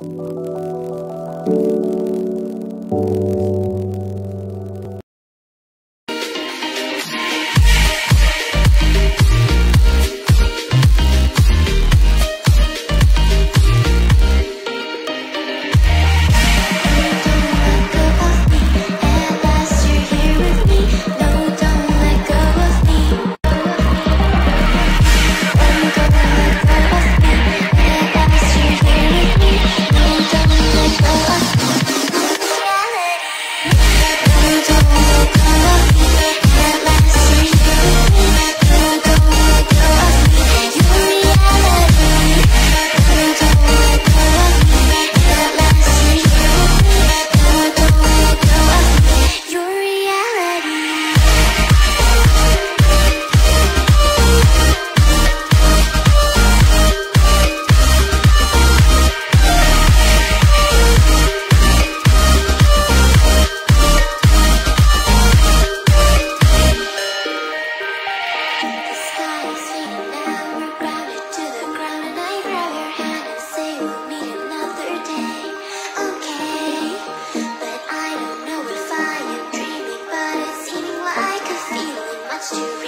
Música to